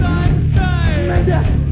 来得。